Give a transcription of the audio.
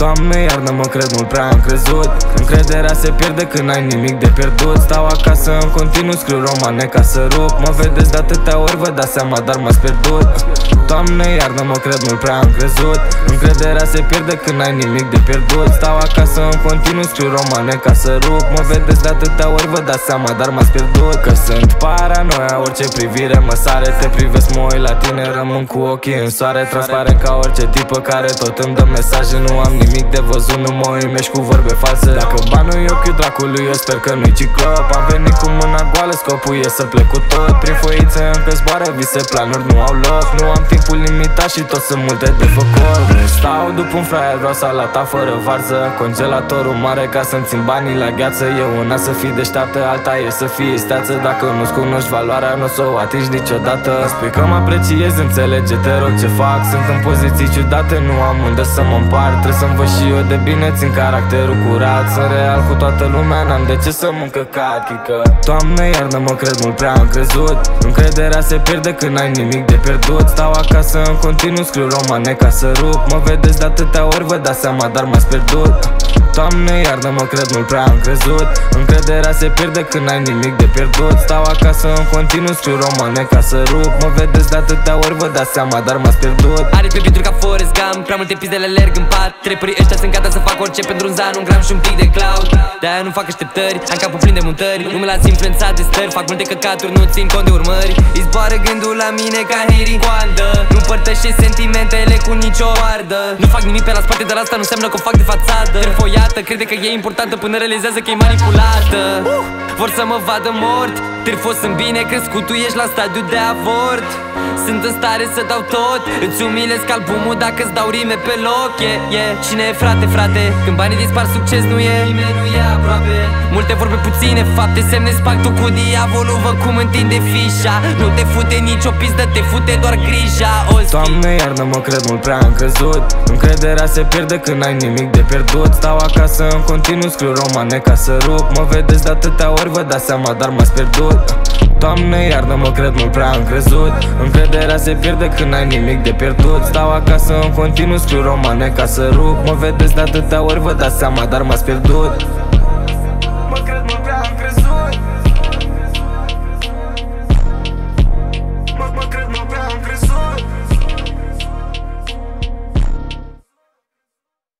Doamne, iarnă-mă, cred mult prea am crezut Încrederea se pierde când ai nimic de pierdut. Stau acasă în continuu, scriu romane ca să rup. Mă vedeți de atâtea ori, vă dați seama, dar m-ați pierdut Doamne, iarnă-mă, cred mult prea am crezut. Încrederea se pierde când ai nimic de pierdut. Stau acasă în continuu, scriu romane ca să rup. Mă vedeți de atâtea ori, vă dați seama, dar m-ați pierdut. Că sunt paranoia, orice privire mă sare. Te privesc, mă la tine, rămân cu ochii în soare. Transparent ca orice tipă care tot îmi dă mesaje. Nu am nimic de văzut, nu mă uimești cu vorbe false. Dacă banul e ochiul dracului, eu sper că nu-i ciclop. Am venit cu mâna goală, scopul e să plec cu tot. Prin foițe încă zboară vise, planuri nu au loc. Nu am timpul limitat și tot sunt multe de făcut. Nu stau după un fraier, vreau salata fără varză. Congelatorul mare ca să-mi țin banii la gheață. E una să fii deșteaptă, alta e să fii steață Dacă nu-ți cunoști valoarea, nu o să o atingi niciodată. Spui că mă apreciez, înțelege, te rog ce fac? Sunt în poziții ciudate, nu am unde să mă împart. Trebuie să-mi văd și eu de bine, țin caracterul curat. Sunt real cu toată lumea, n-am de ce să mă încăcat Chică. Doamne, iarnă-mă, cred mult prea am crezut. Încrederea se pierde când ai nimic de pierdut. Stau acasă în continuu, scriu romane ca să rup. Mă vedeți de atâtea ori, vă dați seama, dar m-ați pierdut Doamne, iarnă-mă, cred mult prea am crezut. Încrederea se pierde când ai nimic de pierdut. Stau acasă în continuu, scriu romane ca să rup. Mă vedeți de atâtea ori, vă dați seama, dar m-ați pierdut. Are pe beaturi ca Forrest Gump Prea multe pizdele alerg în pat. Trepării ăștia sunt gata să fac orice pentru un zan Un gram și un pic de cloud. De-aia nu fac așteptări Am capul plin de mutări. Nu mă las influențat de stări Fac multe căcaturi, nu țin cont de urmări. Îi zboară gândul la mine ca Harry Coandă Nu părtășesc sentimentele cu nicio oardă. Nu fac nimic pe la spate, dar asta nu înseamnă că o fac de fațadă Terfoiată, crede că e importantă până realizează că e manipulată. Vor să mă vadă mort Terfos sunt bine crescut, tu ești la stadiu de avort. Sunt în stare să dau tot Îți umilesc albumul dacă îți dau rime pe loc yeah, yeah. Cine e frate, frate? Când banii dispar, succes nu e. Nimeni nu e aproape. Multe vorbe, puține fapte Semne pactul cu diavolul Văd cum întinde fișa. Nu te fute nicio pizdă, te fute doar grija. O zi. Doamne, iarnă-mă, cred mult prea am crezut Încrederea se pierde când ai nimic de pierdut. Stau acasă în continuu, scriu romane ca să rup. Mă vedeți de atâtea ori, vă dați seama, dar m-ați pierdut Doamne, iarnă-mă, cred mult prea am crezut. Încrederea se pierde când ai nimic de pierdut. Stau acasă în continuu, scriu romane ca să rup. Mă vedeți de atâtea ori, vă dați seama, dar m-ați pierdut